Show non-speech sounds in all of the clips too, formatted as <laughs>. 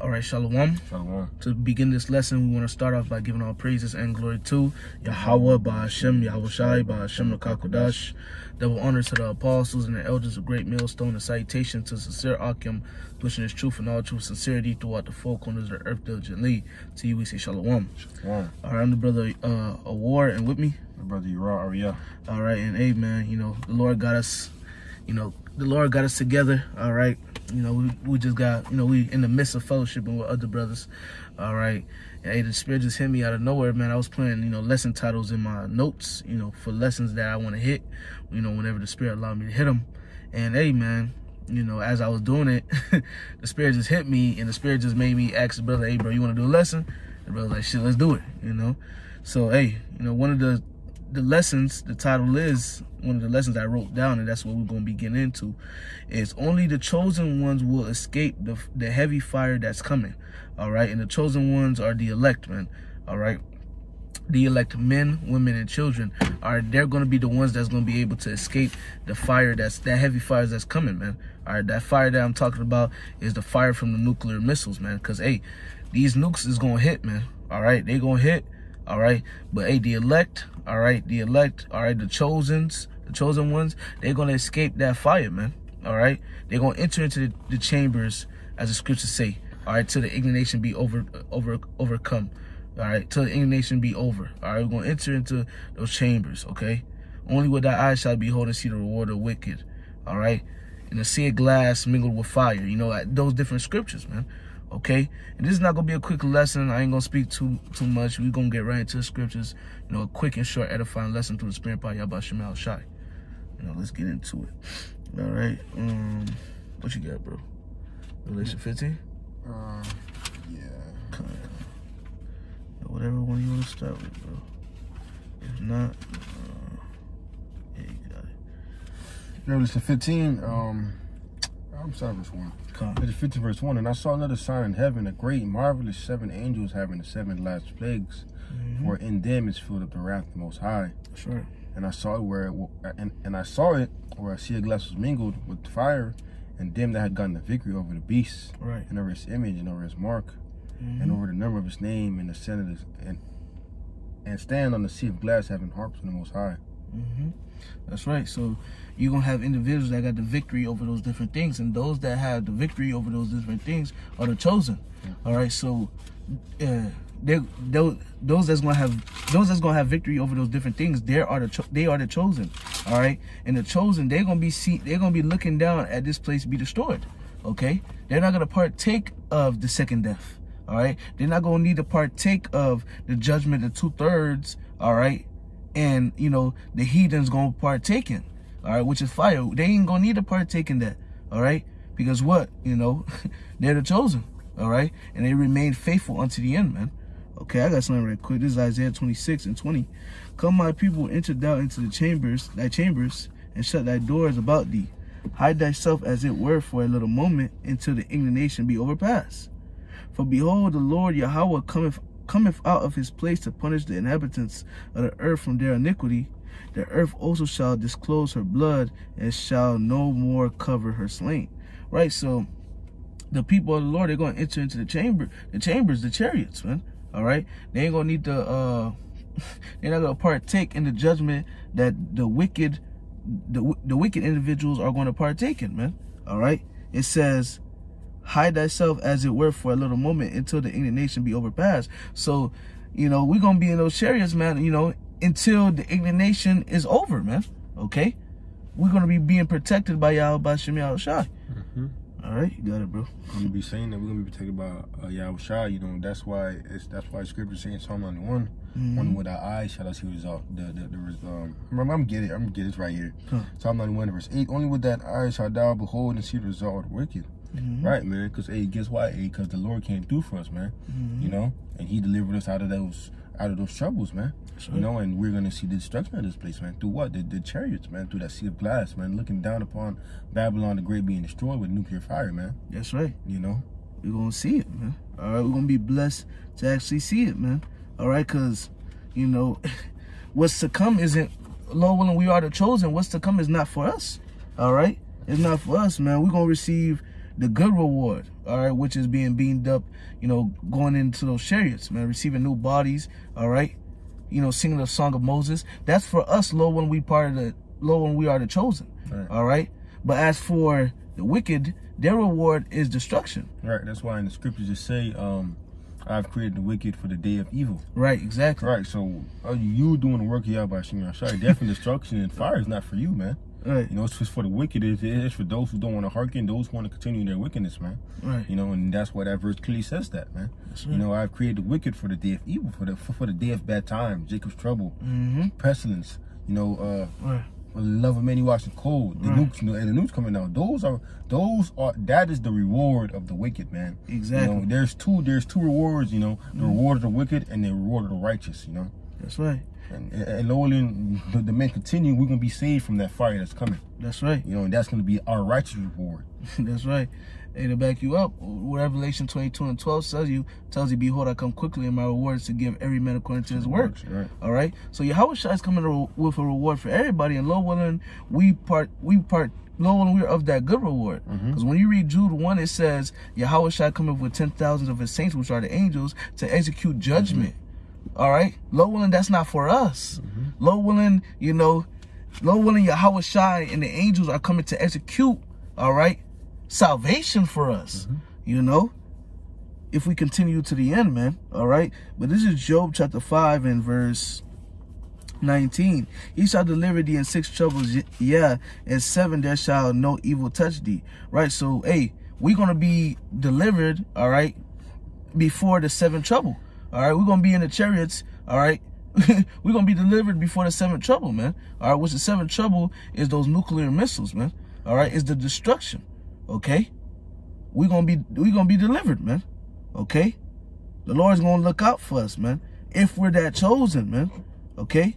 All right, Shalom. Shalom. To begin this lesson, we want to start off by giving all praises and glory to Yahweh, Ba'ashem, Yahawashi, Ba'ashem, Nakakodash. Double honor to the apostles and the elders of Great Millstone, and salutation to sincere Akim, pushing his truth and all true sincerity throughout the four corners of the earth diligently. To you, we say Shalom. Shalom. All right, I'm the brother uh, Awar, and with me, My brother Uriah Arya. all right, and man, you know, the Lord got us, you know, the Lord got us together, all right. You know, we, we just got, you know, we in the midst of fellowshipping with other brothers, all right. And hey, the Spirit just hit me out of nowhere, man. I was playing, you know, lesson titles in my notes, you know, for lessons that I want to hit, you know, whenever the Spirit allowed me to hit them. And hey, man, you know, as I was doing it, <laughs> the Spirit just hit me, and the Spirit just made me ask the brother, hey, bro, you want to do a lesson? The brother like, shit, let's do it, you know. So, hey, you know, one of the the lessons, the title is one of the lessons I wrote down, and that's what we're going to be getting into. Is only the chosen ones will escape the the heavy fire that's coming. All right, and the chosen ones are the elect, man. All right, the elect men, women, and children are they're going to be the ones that's going to be able to escape the fire that's that heavy fire that's coming, man. All right, that fire that I'm talking about is the fire from the nuclear missiles, man. Cause hey, these nukes is gonna hit, man. All right, they gonna hit. All right, but hey, the elect, all right, the elect, all right, the chosens, the chosen ones, they're gonna escape that fire, man. All right, they're gonna enter into the, the chambers, as the scriptures say. All right, till the indignation be over, over, overcome. All right, till the indignation be over. All right, we're gonna enter into those chambers. Okay, only with thy eyes shall behold and see the reward of wicked. All right, and the sea of glass mingled with fire. You know those different scriptures, man okay? And this is not gonna be a quick lesson. I ain't gonna speak too too much. We're gonna get right into the scriptures. You know a quick and short edifying lesson through the spirit by Yabba Shemal Shai. you know let's get into it. All right um what you got bro? Revelation 15 Uh, yeah. whatever one you want to start with bro. If not uh, yeah you got it. Revelation 15. Um, I'm sorry, verse 1. Come. Revelation 15, verse 1. And I saw another sign in heaven, a great, marvelous seven angels having the seven last plagues. Mm-hmm. For in them is filled up the wrath of the Most High. sure And I saw it where, it, and, and I saw it where a sea of glass was mingled with fire, and them that had gotten the victory over the beast, right and over his image, and over his mark, mm-hmm. and over the number of his name, and the senators, and and stand on the sea of glass having harps from the Most High. Hmm That's right. So you're gonna have individuals that got the victory over those different things, and those that have the victory over those different things are the chosen. All right. So uh, they those those that's gonna have those that's gonna have victory over those different things. They are the they are the chosen. All right. And the chosen they're gonna be see they're gonna be looking down at this place be destroyed. Okay. They're not gonna partake of the second death. All right. They're not gonna need to partake of the judgment of two thirds. All right and you know the heathens gonna partake in. All right which is fire. They ain't gonna need to partake in that. All right? Because what? You know <laughs> they're the chosen. All right? And they remain faithful unto the end man. Okay i got something right quick. This is isaiah 26 and 20 come my people enter thou into the chambers thy chambers and shut thy doors about thee. Hide thyself as it were for a little moment until the indignation be overpassed. For behold, the Lord Yahweh cometh cometh out of his place to punish the inhabitants of the earth from their iniquity. The earth also shall disclose her blood and shall no more cover her slain. Right, so the people of the Lord, they're going to enter into the chamber, the chambers, the chariots, man. All right, they ain't gonna need to. uh <laughs> They're not gonna partake in the judgment that the wicked, the the wicked individuals are going to partake in, man. All right, it says hide thyself as it were for a little moment until the indignation be overpassed. So, you know, we're gonna be in those chariots, man, you know, until the indignation is over, man. Okay? We're gonna be being protected by Yahweh by Shemi Shai. All right, you got it, bro. We're gonna be saying that we're gonna be protected by uh, Yahawashi, you know, that's why it's that's why scripture saying Psalm 91, Mm-hmm. only with our eyes shall I see result the the, the um remember I'm get it, I'm gonna get this right here. Huh. Psalm 91 verse 8, only with that eye shall thou behold and see the result of the wicked. Mhm. Right, man, because hey, guess why? Hey, because the Lord came through for us, man. Mhm. You know, and He delivered us out of those out of those troubles, man. That's You know, and we're gonna see the destruction of this place, man. Through what? The, the chariots, man. Through that sea of glass, man. Looking down upon Babylon the Great being destroyed with nuclear fire, man. That's right. You know. We're gonna see it, man. All right, we're gonna be blessed to actually see it, man. All right, cause you know <laughs> what's to come isn't Lord willing we are the chosen. What's to come is not for us. All right, it's not for us, man. We're gonna receive the good reward. all right, which is being beamed up, you know, going into those chariots, man, receiving new bodies, all right, you know, singing the song of Moses. That's for us, low when we part of the low when we are the chosen, Right. all right. But as for the wicked, their reward is destruction. Right. That's why in the scriptures just say, um, I've created the wicked for the day of evil. Right, exactly. Right. So uh, you doing the work of Yahweh Shimon Sorry, death and destruction and fire is not for you, man. Right, You know, it's just for the wicked. It's, it's for those who don't want to hearken, those who want to continue their wickedness, man. right. You know, and that's why that verse clearly says that, man. That's You know, I've created the wicked for the day of evil, for the for, for the day of bad times, Jacob's trouble, Mm-hmm. pestilence. You know, uh, Right. love of many watching cold, the Right. nukes, you know, and the nukes coming out. Those are those are that is the reward of the wicked, man. Exactly. You know, there's two there's two rewards. You know, the reward of the wicked and the reward of the righteous. You know, That's right. and, and Lord, the, the men continue. We're gonna be saved from that fire that's coming. That's right. You know, and that's gonna be our righteous reward. <laughs> That's right. And to back you up, what Revelation 22 and 12 says you, tells you, Behold, I come quickly, and my reward is to give every man according to his work. Right. All right. So Yahawashi is coming to- with a reward for everybody, and Lord willing, we part, we part, Lord willing, we're of that good reward. Mm-hmm. Because when you read Jude 1, it says, Yahawashi cometh with ten thousands of his saints, which are the angels, to execute judgment. All right. Low willing, that's not for us. Mm-hmm. Low willing, you know, low willing, Yahawashi and the angels are coming to execute, all right, salvation for us, mm-hmm. you know, if we continue to the end, man, all right? But this is Job chapter 5 and verse 19. He shall deliver thee in six troubles, yeah, and seven there shall no evil touch thee, right? So, hey, we're going to be delivered, all right, before the seven trouble, all right? We're going to be in the chariots, all right? <laughs> we're to be delivered before the seventh trouble, man, all right? Which the seventh trouble is those nuclear missiles, man, all right? Is the destruction, okay? We're to be, we're to be delivered, man, okay? The Lord's going to look out for us, man, if we're that chosen, man, okay?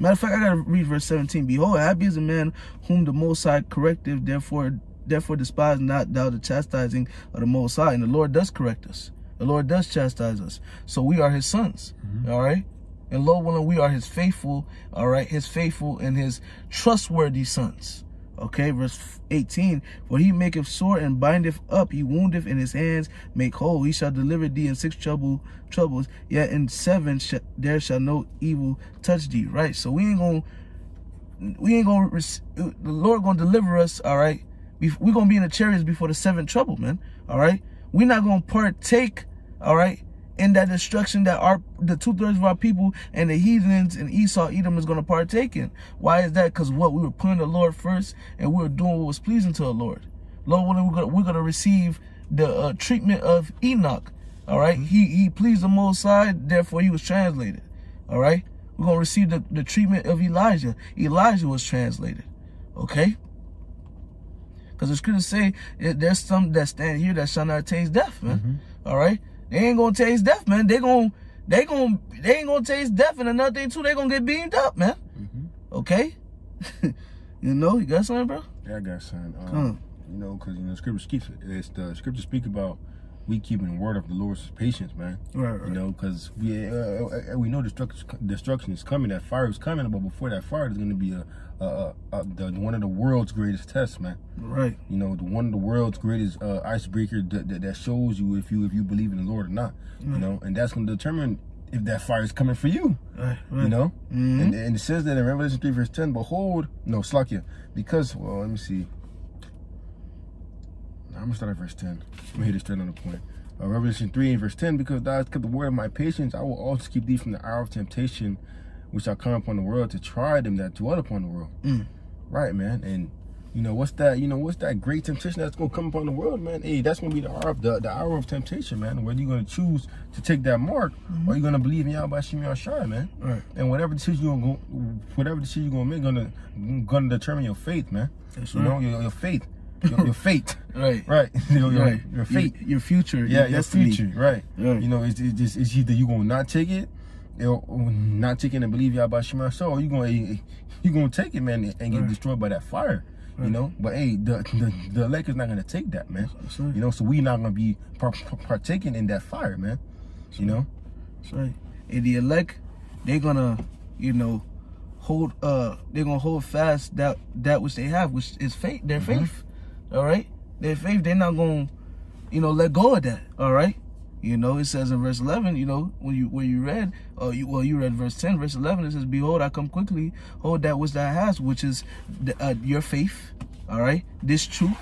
Matter of fact, I gotta read verse 17. Behold, happy is a man whom the Most High corrective, therefore, therefore despise not thou the chastising of the Most High. And the Lord does correct us. The Lord does chastise us. So we are his sons. Mm-hmm. all right? And Lord willing, we are his faithful, all right, his faithful and his trustworthy sons. Okay, verse 18. For he maketh sore and bindeth up, he woundeth in his hands, make whole. He shall deliver thee in six trouble troubles, yet in seven sh- there shall no evil touch thee. Right? So we ain't gonna we ain't gonna the Lord gonna deliver us, all right. We we gonna be in the chariots before the seventh trouble, man. All right. We're not gonna partake, all right, in that destruction that our the two thirds of our people and the heathens and Esau Edom is gonna partake in. Why is that? Because what we were putting the Lord first, and we were doing what was pleasing to the Lord. Lord, willing, we're gonna we're gonna receive the uh, treatment of Enoch. All right? He he pleased the Most High, therefore he was translated. All right. We're gonna receive the, the treatment of Elijah. Elijah was translated. Okay. Because the scriptures say eh, there's some that stand here that shall not taste death, man. All right, they ain't gonna taste death, man. They gonna they gonna they ain't gonna taste death, and another thing too, they gonna get beamed up, man. Okay, <laughs> you know, you got something, bro? Yeah, I got son. Um, Come. You know, because you know, scripture speaks. It's the scripture speak about we keeping the word of the Lord's patience, man. Right, right. You know, because we uh, uh, we know destruction destruction is coming. That fire is coming, but before that fire, there's going to be a, a, a, a the, one of the world's greatest tests, man. Right, You know, the one of the world's greatest uh, icebreaker that, that, that shows you if you if you believe in the Lord or not. You know, and that's going to determine if that fire is coming for you. right, right. You know, Mhm. and, and it says that in Revelation three verse ten. Behold, no, Slakia, because well, let me see. I'm gonna start at verse ten. I'm gonna hit it straight on the point. Uh, Revelation three and verse ten. Because thou hast kept the word of my patience, I will also keep thee from the hour of temptation, which shall come upon the world to try them that dwell upon the world. Mm. Right, man, and. You know what's that? You know what's that great temptation that's gonna come upon the world, man? Hey, that's gonna be the hour of the, the hour of temptation, man. Whether you're gonna choose to take that mark or you're gonna believe in Yahweh Shem Yahshai, man. Right. And whatever decision you're gonna go, whatever decision you're gonna make, gonna gonna determine your faith, man. That's you right. know your, your faith, <laughs> your, your fate, Right. right? <laughs> Your, your, Right. your fate, Your, your future. yeah, your future, right? Right. You know, it's, it's just it's either you gonna not take it, not taking and believe y'all Shem Yahshai, or you gonna you gonna take it, man, and get Right. destroyed by that fire. You know, but hey, the, the the elect is not gonna take that, man. Right. You know, so we not gonna be par- par- partaking in that fire, man. You know, That's right. And the elect, they're gonna, you know, hold uh they're gonna hold fast that that which they have, which is faith, their Mm-hmm. faith. All right? Their faith, they're not gonna you know, let go of that. All right. You know, it says in verse 11, you know, when you when you read, uh, you, well, you read verse 10, verse 11, it says, Behold, I come quickly, hold that which thou hast, which is the, uh, your faith, all right, this truth,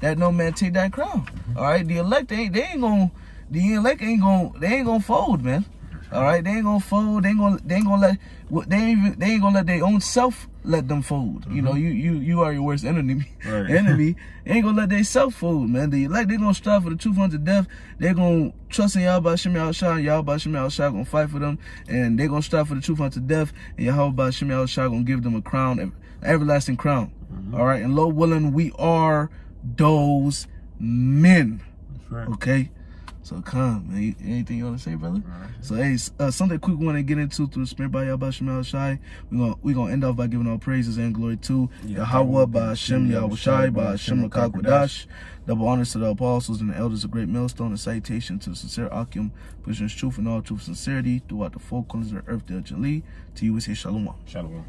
that no man take that crown, all right. The elect, they, they ain't gonna, the elect ain't gonna, they ain't gonna fold, man. All right, they ain't gonna fold. They ain't gonna. They ain't gonna let. They ain't even. They ain't gonna let their own self let them fold. You know, mm-hmm. you you you are your worst enemy. Right. <laughs> enemy. Ain't gonna let they self fold, man. They like they gonna strive for the truth unto death. They gonna trust in Yahweh Shemi Al Shah. Yahweh Shemi Al Shah gonna fight for them, and they gonna strive for the truth unto death. And Yahweh Shemi Al Shah gonna give them a crown, an everlasting crown. Mm-hmm. All right, and Lord willing, we are those men. That's right. Okay. So come, man. Anything you want to say, brother? Alright. So hey, uh, something quick we want to get into through the Spirit by Yahweh Shai. We gonna we gonna end off by giving all praises and glory to Yahweh by Hashem Yahawashi by Hashem Rakakwadash. Double honors to the apostles and the elders of Great Millstone and citation to the sincere Akim, pushing truth and all truth sincerity throughout the four corners of the earth, the Jali. To you we say Shalom. Shalom.